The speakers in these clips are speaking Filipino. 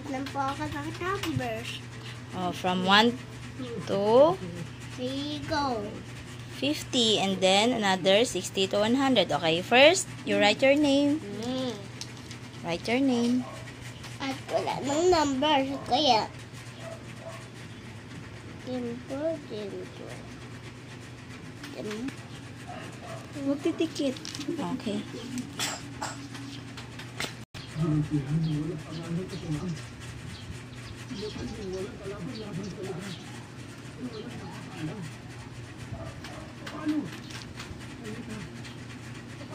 Sulat lang po ako sa numbers. Oh, from 1 to Three, go. 50 and then another 60 to 100. Okay, first, you write your name. Hmm. Write your name. At wala ng numbers. Kaya, dimpo, dimpo. Dimpo. Huwag titikit. Okay. Princess Chloe. Kung kahit isa man lang, sa pumaslang sa Panginoon, ay nakahuli kayo. Nakakabila pa rin.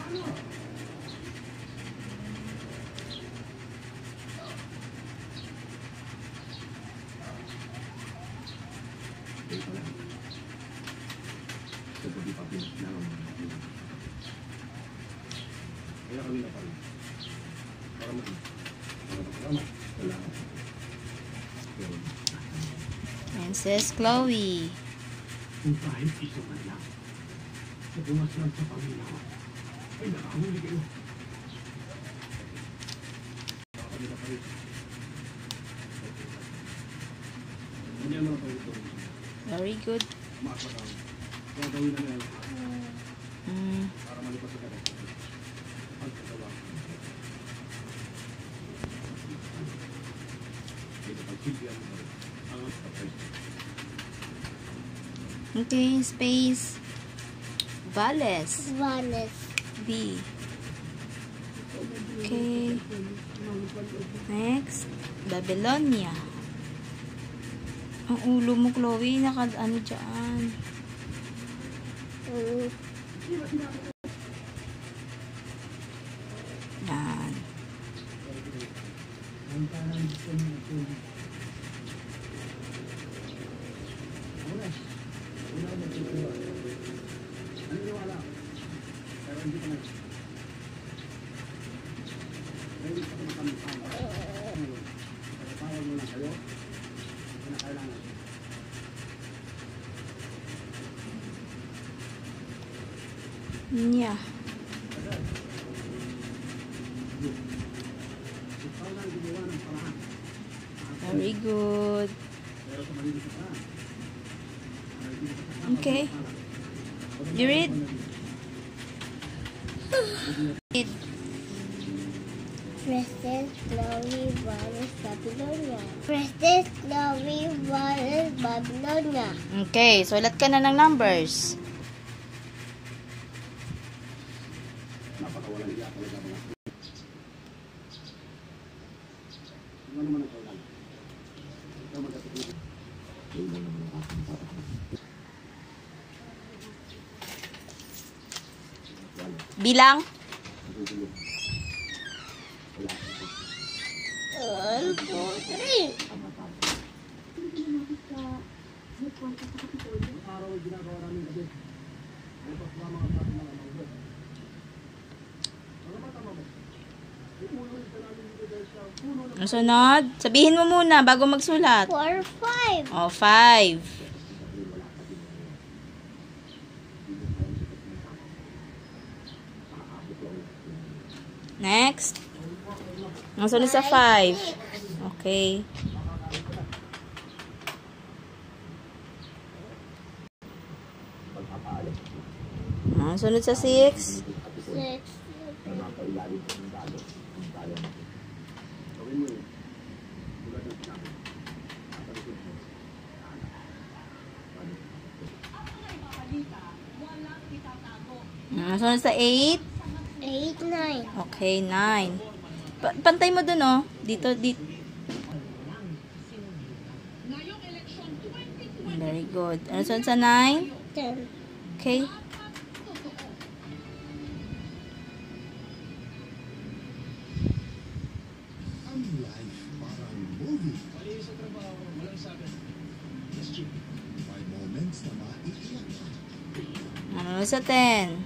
Hindi naman ang pagkakita. Very good. Maasa ka. Kaya gawin na nila Mm. para malipas sa kanya. Ang kagawa. Dito pagsilbihan mo rin. Ang patay. Okay, space. Vales. Vanes. B. Okay. Next, Babylonia. Ang ulo mo, Chloe, naka ano dyan. Hmm. Yan. Yeah. and energy. Princess Chloe Vanes Babylonia. Princess Chloe Vanes Babylonia. Okay, sulat ka na ng numbers. Napakawalang iya talaga mga. Ano naman ang kaulan? Ikaw magkatipid. Ikaw naman ang aking para. Bilang? Gugulo. One, two, three. Araw ay ginagawa namin gabi. Ano pa sa mga bata na mga bro? Ano ba tama mo? Iulo ito namin dito dahil sa puno ng Ang sunod? Sabihin mo muna bago magsulat. Four, five. Oh, five. Next. Ang sunod sa five. Okay. Ang sunod sa six. Six. gawin mo yun. Tulad ng sinabi. Ang sunod sa eight. Eight, nine. Okay, nine. Pa- pantay mo dun, oh. Dito, dito. Very good. Ano sa nine? Ten. Okay. Ano sa ten?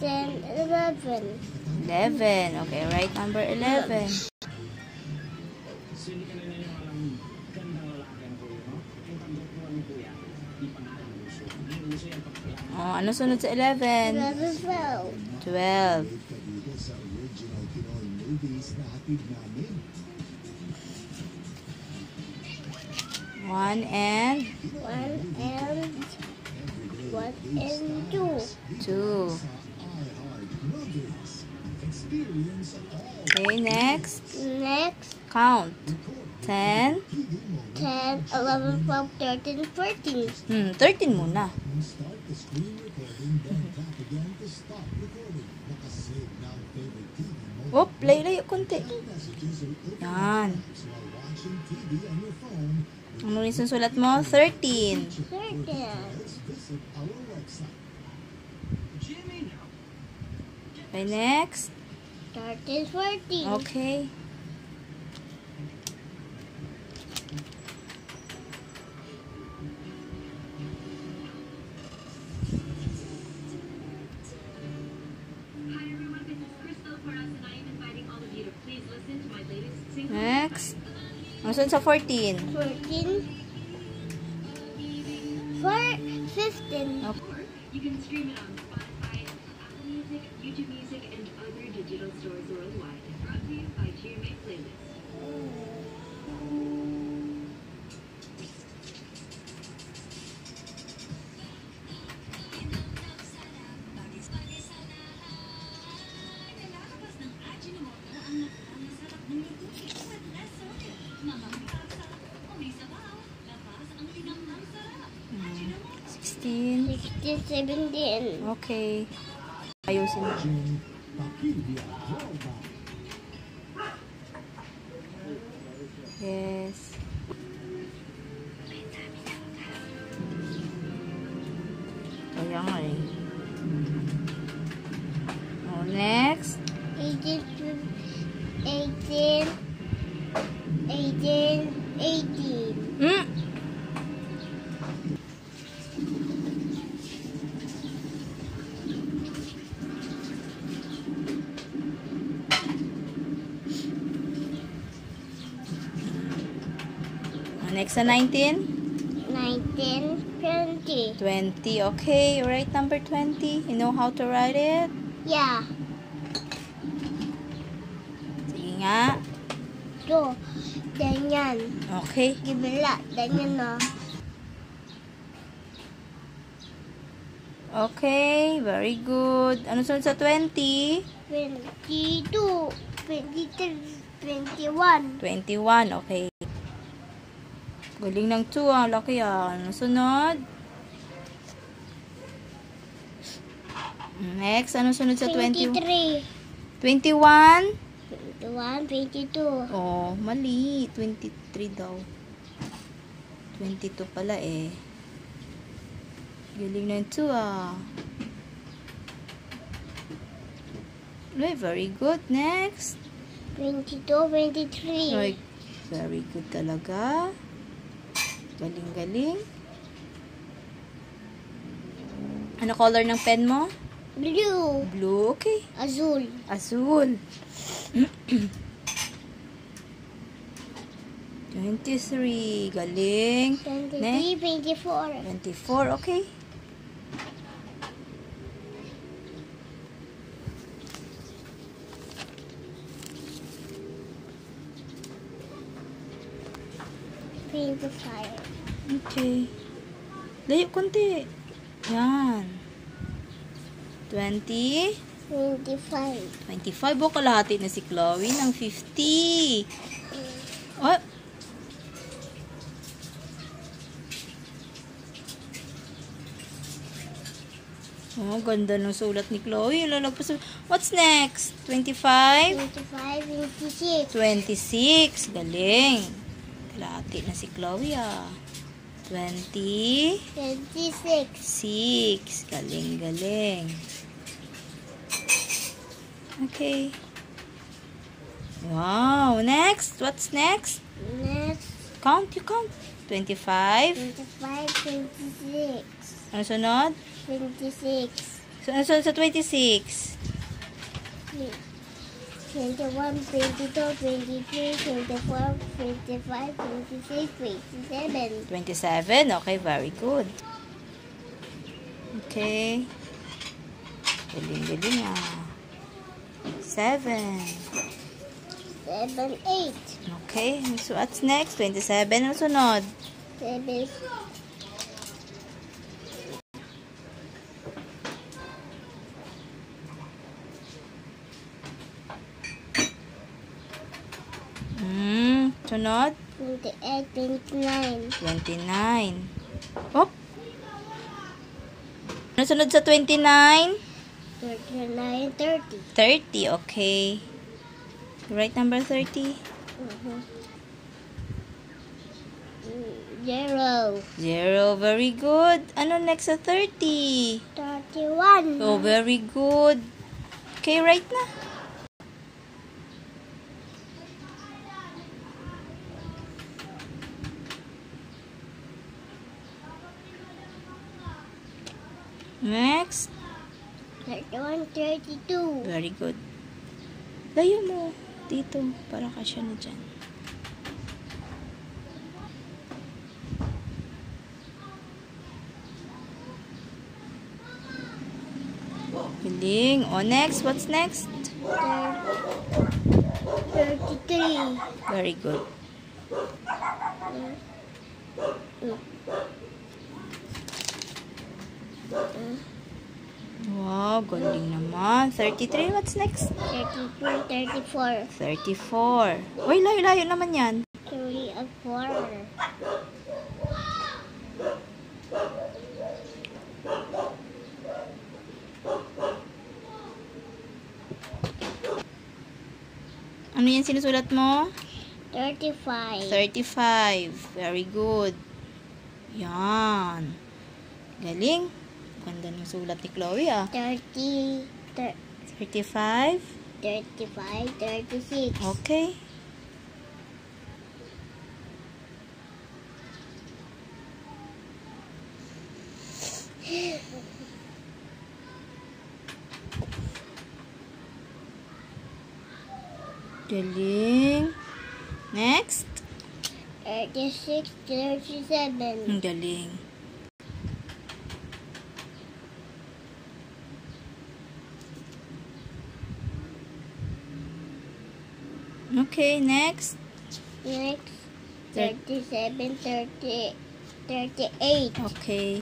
Ten, eleven. 11. Okay, right number 11. Oh, ano sunod sa 11? 12. 12. One and? One and? One and two. Two. Okay, next. Next, Count. 10. 10, 11, 12, 13, 14. Hmm, 13 muna. Start the screen recording, then tap again to stop recording. Nakasave na ang favorite TV mo. Oh, play layo konti. Yan. Ano rin susulat mo? 13. 13. Let's visit our website. Jimmy now. Okay, next. 13, 14. Okay. Hi everyone, this is Crystal Paras and I am inviting all of you to please listen to my latest single. Next. Ano sunod sa 14? 14. Four, 15. Or you can stream it on Spotify, stores worldwide. Brought to you by GMA Playlist. 16. 16, 17. Okay. Ayusin mo. June Pakivia Worldwide. Yes. Kaya nga eh. Oh, next. 18, 18, 18, 18. Na 19. 19, 20. 20. Okay, write number 20. You know how to write it? Yeah. Sige nga. So, ganyan. Okay. Gibila, ganyan na. Okay, very good. Ano sunod sa 20? 22, 23, 21. 21, okay. Galing ng 2, ah. Laki ah. Ano sunod? Next, ano sunod sa 20? 23. 21? 21, 22. Oh, mali. 23 daw. 22 pala eh. Galing ng 2 ah. Ay, very good. Next. 22, 23. Ay, very good talaga. Galing-galing. Ano color ng pen mo? Blue. Blue, okay. Azul. Azul. 23. Galing. 23, Ne? 24. 24, okay. Twenty-five. Okay. Layo konti. Yan. 20. Twenty-five. 25 o kalahati na si Chloe ng 50. Oh. Oh, ganda ng sulat ni Chloe. Lalagpas. What's next? 25? Twenty-five, twenty-six. 26. Galing. Kalahati na si Chloe ah. 20. Twenty-six. 6. Galing, galing. Okay. Wow. Next. What's next? Next. Count. You count. 25. Twenty-five, twenty-six. Ano sunod? Twenty-six. So, ano sunod sa 26? 21, 22, 23, 24, 25, 26, 27. 27. Okay, very good. Okay. Galing-galing ah. 7. 7, 8. Okay. So, what's next? 27 ang sunod. 7, sunod. twenty-eight, twenty-nine, 29. Oh. Ano sunod sa 29? thirty-nine, thirty. 30, okay. Right number 30. Mhm. Zero, Zero, very good. Ano next sa 30? thirty-one, Oh, very good. Okay, right na. Next. thirty-one, thirty-two, Very good. Layo mo dito para kasya na dyan. Galing. O, next. What's next? thirty-three, Very good. Wow, galing naman. 33. What's next? thirty-three, thirty-four, 34. Uy, layo-layo naman yan. three, and four. Ano yan sinusulat mo? Thirty-five. 35. Very good. Yan. Galing. Ganda ng sulat ni Chloe ah. Thirty, thir- 35. thirty-five, thirty-six. Okay. Galing. Next. Thirty-six, thirty-seven. Ang galing. Okay, next. Next, Thir- thirty-seven, thirty, thirty-eight. Okay.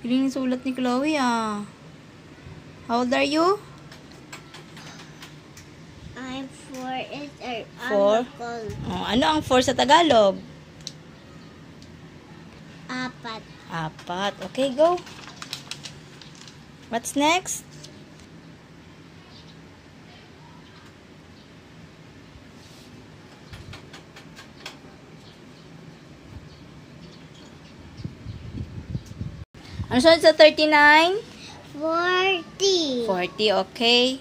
Galing yung sulat ni Chloe ah. How old are you? I'm four years old. Four? Oh, ano ang 4 sa Tagalog? Apat. Apat. Okay, go. What's next? Ano sunod sa 39? Forty. 40, okay.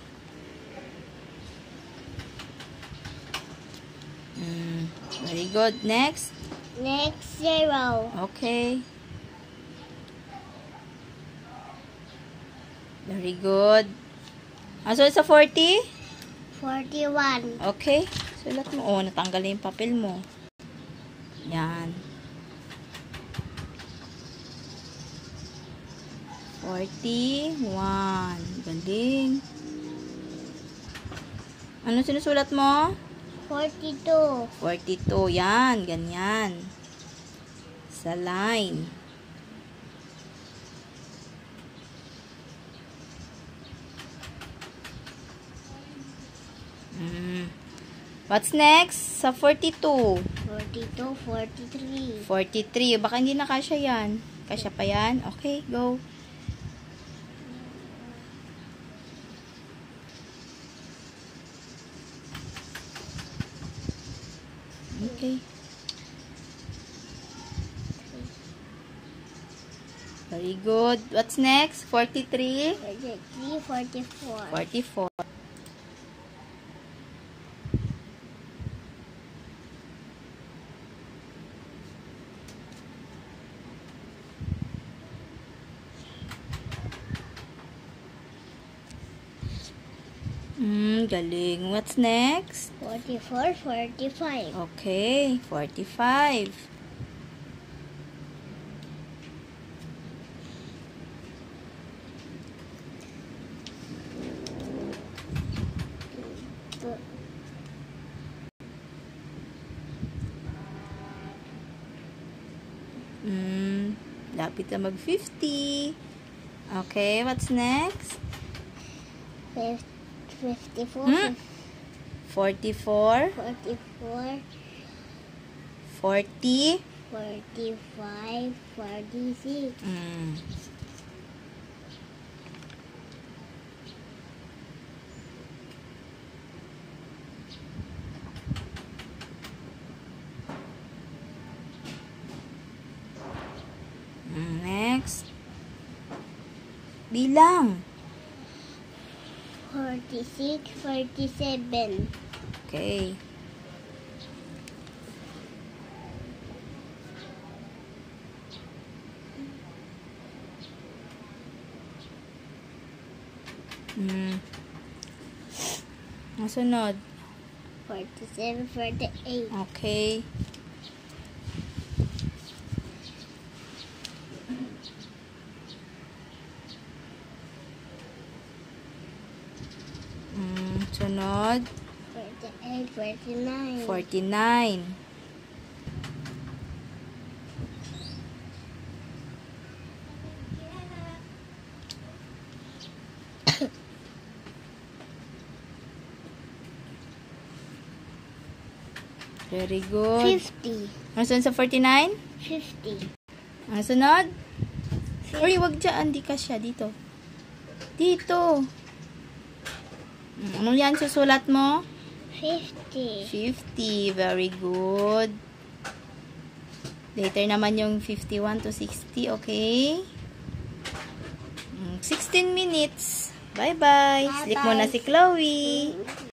Mm, very good. Next. Next, zero. Okay. Very good. Ano sunod sa 40? Forty-one. Okay. Sulat mo. Oh, natanggal na yung papel mo. Yan. 41. Galing. Ano sinusulat mo? Forty-two. 42. Yan. Ganyan. Sa line. Mm. What's next? Sa 42. Forty-two, forty-three. 43. Baka hindi na kasya yan. Kasya pa yan? Okay, go. Okay. Very good. What's next? 43? Forty-three, forty-four. 44. Mm, galing. What's next? 44, 45. Okay, 45. Mm, lapit na mag 50. Okay, what's next? 54. Hmm? 44, 44, 40. 45, 46. Mm. Next. Bilang. 46, 47, Okay. Hmm. Nasunod. 47, 48, Okay. Hmm. Sunod. 48, 49, 49. Very good. 50, Nasaan sa 49? 50, Ang sunod? Uy, wag dyan. Di ka siya. Dito. Dito. Mm, Ano yan susulat mo? 50, 50. Very good. Later naman yung 51 to 60. Okay? Mm, 16 minutes. Bye-bye. Sleep muna si Chloe.